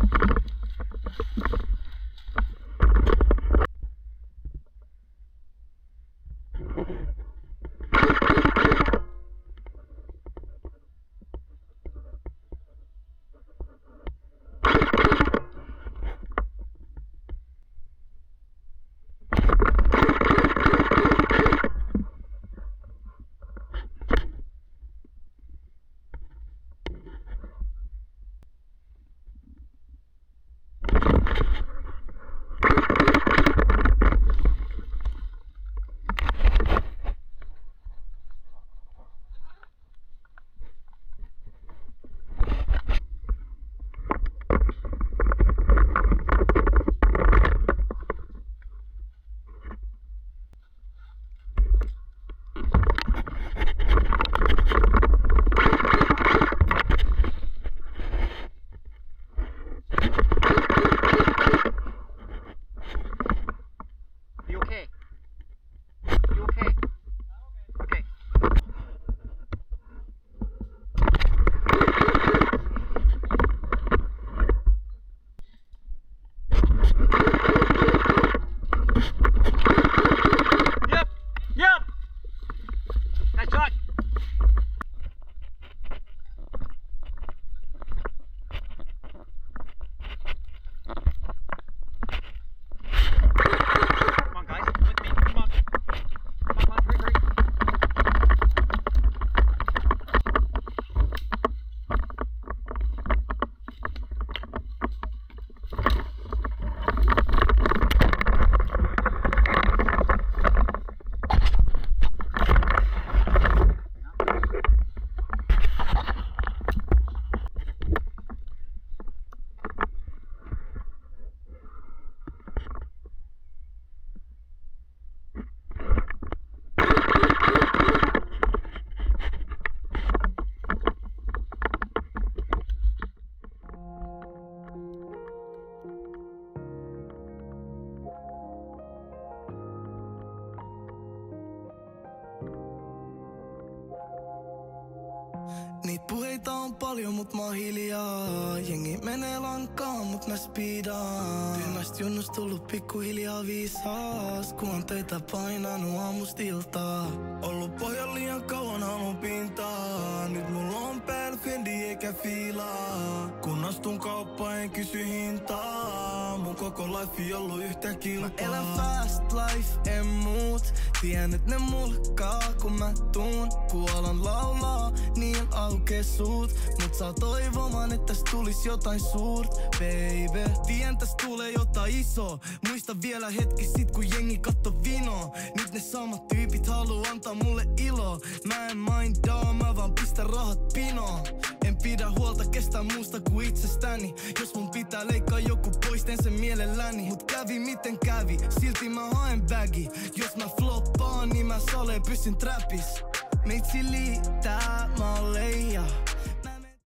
Thank you. Okay? Niit puheita on paljon, mut mä oon hiljaa. Jengi menee lankaan, mut mä speedaan. Tyhmäst junnus tullut pikkuhiljaa viisaas. Kun on töitä painanut aamust iltaa Ollut pohjan liian kauan halun pintaa. Nyt mulla on päällä Fendi eikä fiilaa. Kun astun kauppaan en kysy hintaa. Mun koko life ollut yhtä kilpaa. Mä elän fast Tien ne mulkkaa kun mä tuun Kuolan laulaa, niin aukee suut. Mut saa toivomaan, että tästä tulis jotain suurt, baby Tien tästä tulee jotain iso Muista vielä hetki sit kun jengi katto vino Nyt ne samat tyypit haluu antaa mulle ilo Mä en mindaa, mä vaan pistä rahat pinoon pidä huolta kestä muusta kuin itsestäni. Jos mun pitää leikkaa joku pois, teen sen mielelläni. Mut kävi miten kävi, silti mä haen bagi. Jos mä floppaan, niin mä sale pysyn trappis. Meitsi liittää, mä oon leija